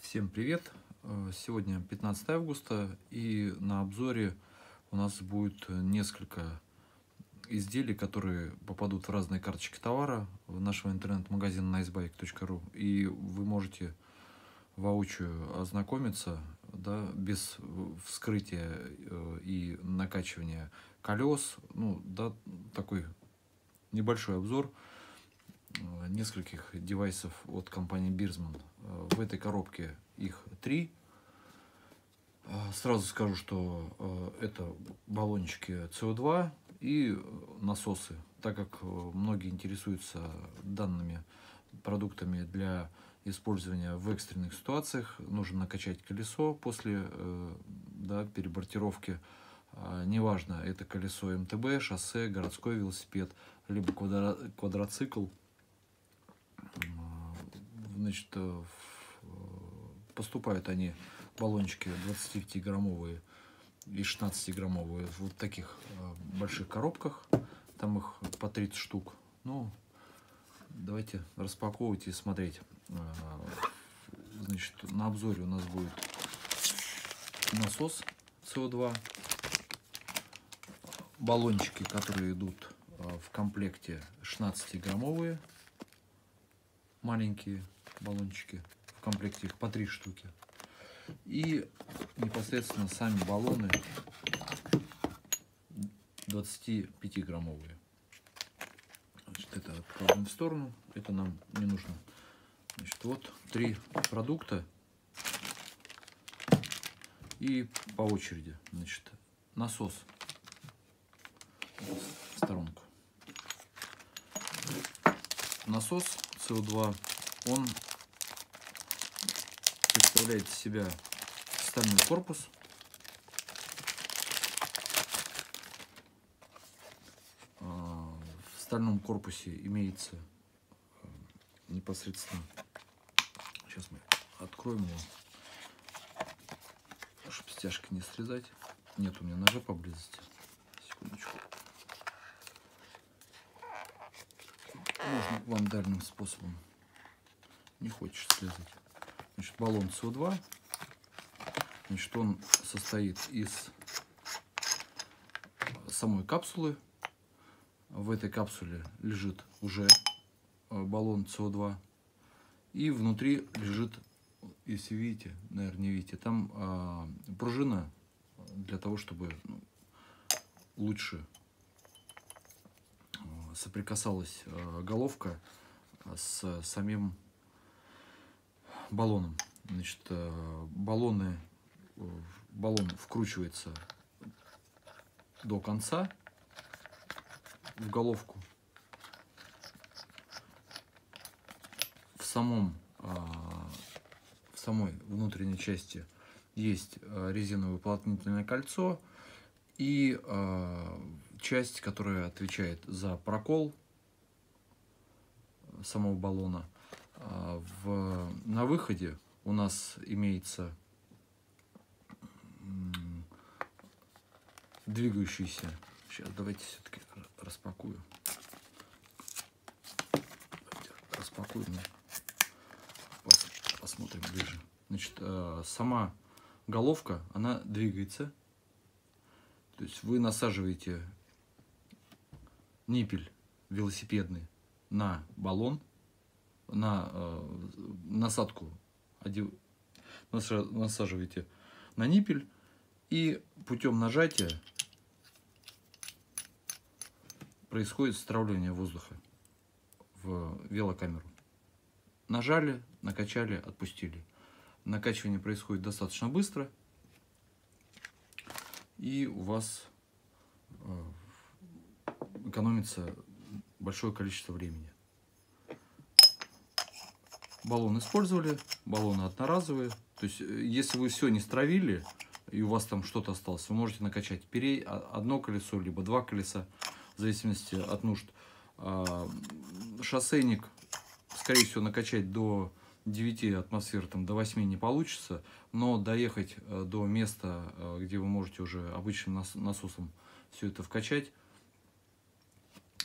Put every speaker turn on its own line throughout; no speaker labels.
Всем привет! Э, Сегодня 15 августа и на обзоре у нас будет несколько изделий, которые попадут в разные карточки товара в нашего интернет-магазина nicebike.ru и вы можете воочию ознакомиться да, без вскрытия э, и накачивания колес. Ну, да, такой небольшой обзор нескольких девайсов от компании Бирзман. Э, В этой коробке их три. Э, Сразу скажу, что это баллончики CO2 и насосы, так как многие интересуются данными продуктами для использования в экстренных ситуациях. Нужно накачать колесо после да, перебортировки. Неважно, это колесо МТБ, шоссе, городской велосипед, либо квадро квадроцикл. Значит, поступают они баллончики 25-граммовые и 16-граммовые в вот таких больших коробках. Там их по 30 штук. Ну, давайте распаковывать и смотреть. Значит, на обзоре у нас будет насос СО2, баллончики, которые идут в комплекте 16-граммовые, маленькие баллончики, в комплекте их по 3 штуки. И непосредственно сами баллоны 25-граммовые. Значит, это откладываем в сторону, это нам не нужно. Значит, вот три продукта и по очереди. Значит, насос сторонку. Насос СО2, он представляет из себя стальной корпус. В стальном корпусе имеется непосредственно, сейчас мы откроем его, чтобы стяжки не срезать. Нет у меня ножа поблизости. Секундочку. Можно вандальным способом. Не хочешь срезать. Значит, баллон СО2. Значит, он состоит из самой капсулы. В этой капсуле лежит уже баллон СО2. И внутри лежит, если видите, наверное, не видите, там а, пружина для того, чтобы ну, лучше соприкасалась головка с самим баллоном. Значит, баллоны, баллон вкручивается до конца в головку. В самом, в самой внутренней части есть резиновое уплотнительное кольцо и часть, которая отвечает за прокол самого баллона. В, на выходе у нас имеется двигающийся. Сейчас давайте все-таки распакую. Распакуем. Посмотрим ближе. Значит, сама головка, она двигается. То есть вы насаживаете ниппель велосипедный на баллон, на э, насадку насаживаете на ниппель и путем нажатия происходит стравливание воздуха в велокамеру. Нажали, накачали, отпустили. Накачивание происходит достаточно быстро. И у вас э, экономится большое количество времени. Баллон использовали, баллоны одноразовые. То есть, если вы все не стравили, и у вас там что-то осталось, вы можете накачать перей одно колесо, либо два колеса, в зависимости от нужд. Шоссейник, скорее всего, накачать до 9 атмосфер, там, до 8 не получится, но доехать до места, где вы можете уже обычным насосом все это вкачать,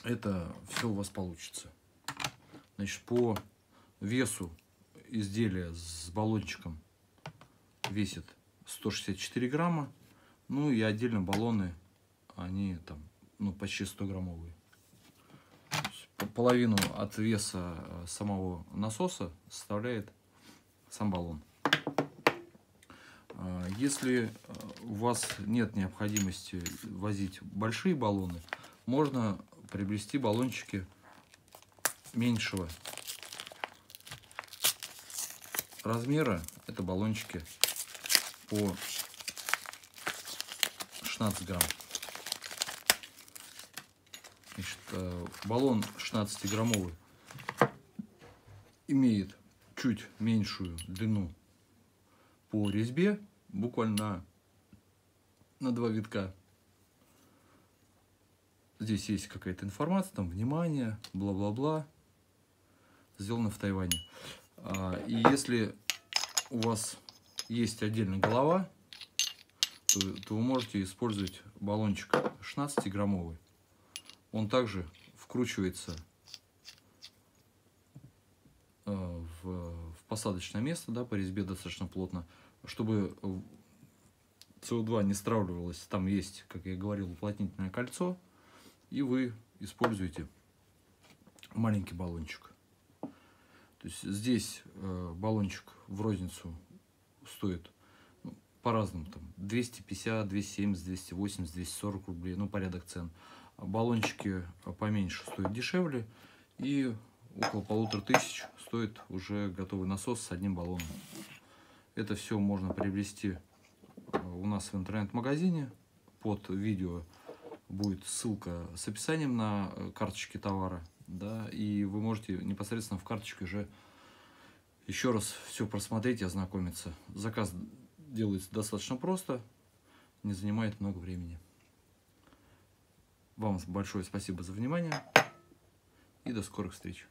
это все у вас получится. Значит, по весу изделие с баллончиком весит 164 грамма. Ну и отдельно баллоны, они там ну, почти 100 граммовые. Половину от веса э, самого насоса составляет сам баллон. А, если э, у вас нет необходимости возить большие баллоны, можно приобрести баллончики меньшего размера. Это баллончики по 16 грамм. Значит, э, баллон 16-граммовый имеет чуть меньшую длину по резьбе, буквально на, на два витка. Здесь есть какая-то информация, там внимание, бла-бла-бла. Сделано в Тайване. А, и если у вас есть отдельная голова, то, то вы можете использовать баллончик 16-граммовый. Он также вкручивается э, в, в посадочное место, да, по резьбе достаточно плотно, чтобы СО2 не стравливалось. Там есть, как я говорил, уплотнительное кольцо, и вы используете маленький баллончик. То есть здесь э, баллончик в розницу стоит ну, по-разному, там 250, 270, 280, 240 рублей, ну порядок цен. Баллончики поменьше стоят дешевле и около полутора тысяч стоит уже готовый насос с одним баллоном. Это все можно приобрести э, у нас в интернет-магазине. Под видео будет ссылка с описанием на э, карточки товара да, и вы можете непосредственно в карточке уже еще раз все просмотреть и ознакомиться. Заказ делается достаточно просто, не занимает много времени. Вам большое спасибо за внимание и до скорых встреч.